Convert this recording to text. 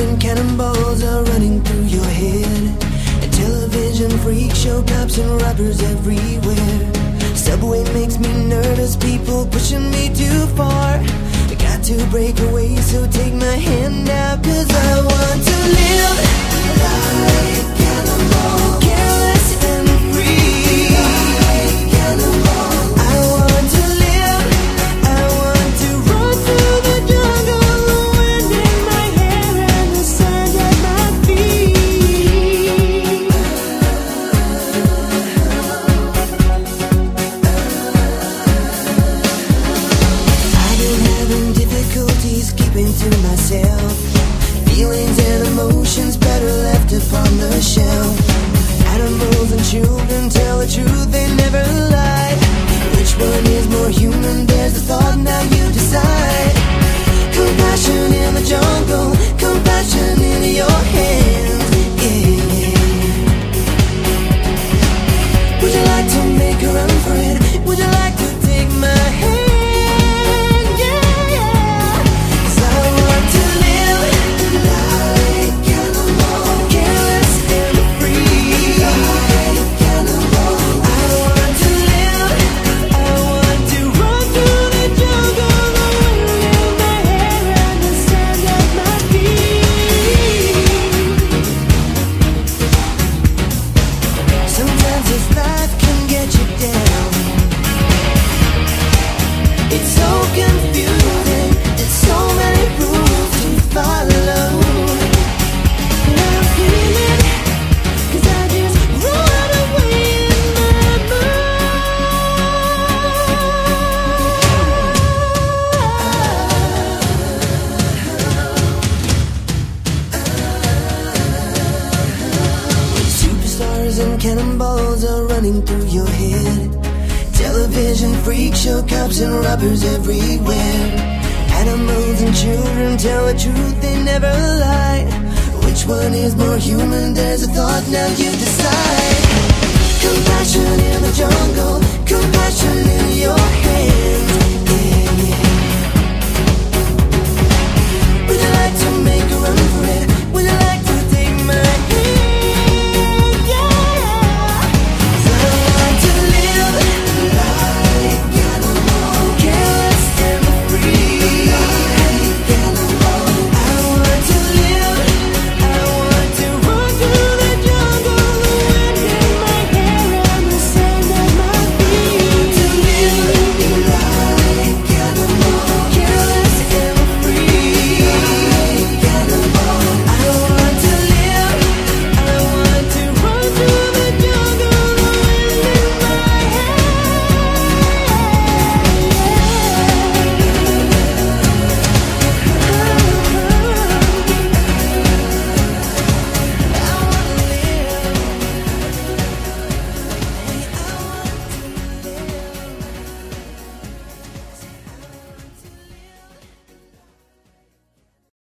and cannonballs are running through your head. A television freak show, cops and robbers everywhere. Subway makes me nervous, people pushing me too far. I got to break away, so take my hand out, cause I myself. Feelings and emotions better left upon the shelf. Animals and children and cannonballs are running through your head. Television freak show cops and robbers everywhere. Animals and children tell the truth, they never lie. Which one is more human? There's a thought, now you decide.